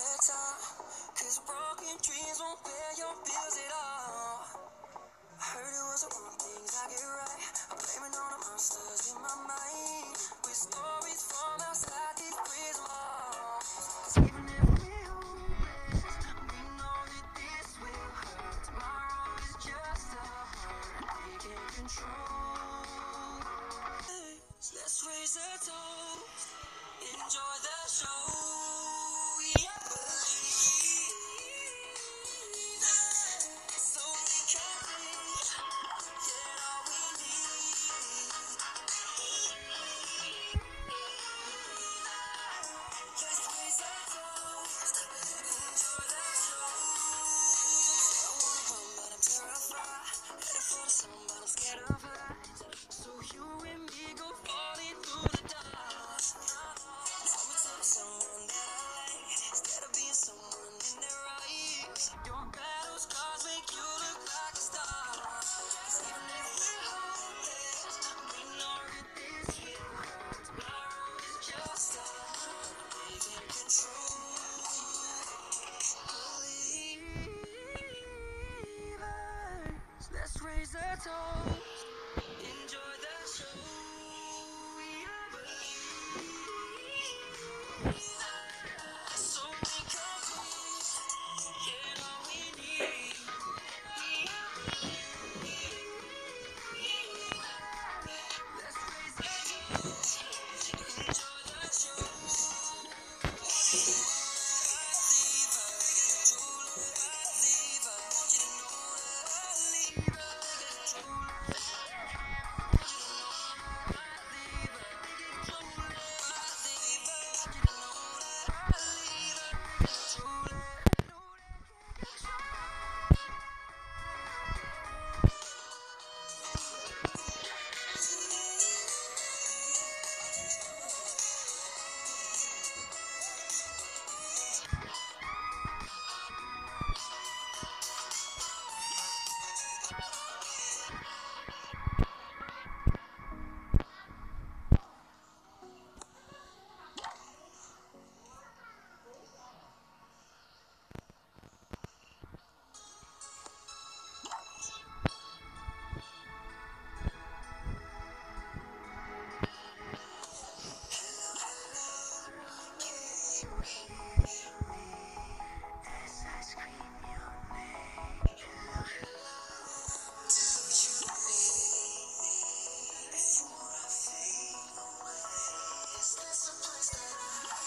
Cause broken dreams won't pay your bills Believers, やった!